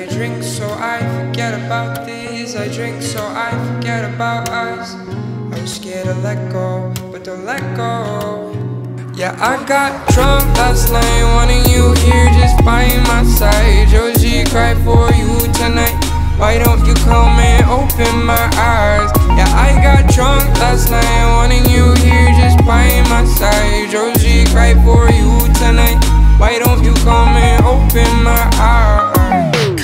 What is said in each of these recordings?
I drink so I forget about these. I drink so I forget about us. I was scared to let go, but don't let go. Yeah, I got drunk last night, wanting you here just by my side. Jodeci cried for you tonight. Why don't you come and open my eyes? Yeah, I got drunk last night, wanting you here just by my side. Jodeci cried for you tonight. Why don't you come and open my eyes?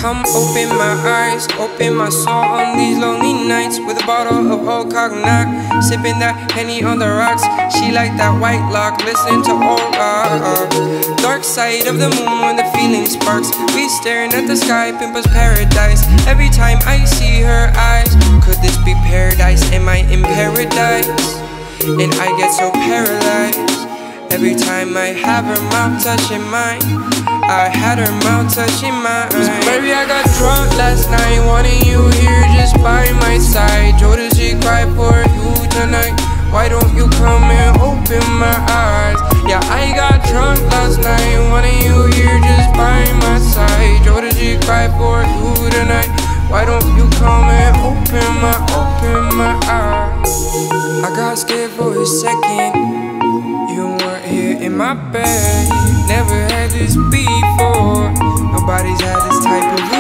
Come open my eyes, open my soul on these lonely nights with a bottle of old cognac, sipping that henny on the rocks. She like that white lock, listening to old rock. Dark side of the moon when the feeling sparks. We staring at the sky, pimple's paradise. Every time I see her eyes, could this be paradise? Am I in paradise? And I get so paralyzed. Every time I have her mouth touching mine I had her mouth touching mine. Baby, I got drunk last night. Wanting you here just by my side. Jodeci cried for you tonight. Why don't you come and open my eyes? Yeah, I got drunk last night. Wanting you here just by my side. Jodeci cried for you tonight. Why don't you come and open my, open my eyes? I got scared for a second my bed. Never had this before. Nobody's had this type of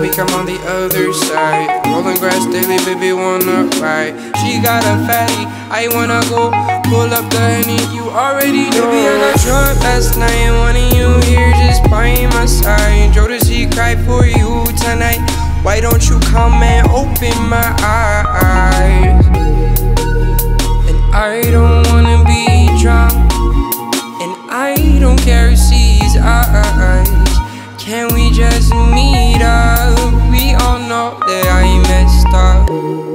week, I'm on the other side. Rolling grass daily, baby, wanna ride. She got a fatty, I wanna go pull up the honey. You already know. Baby, I got drunk last night, wanting you here just by my side. Jodeci cried for you tonight. Why don't you come and open my eyes? Know that I messed up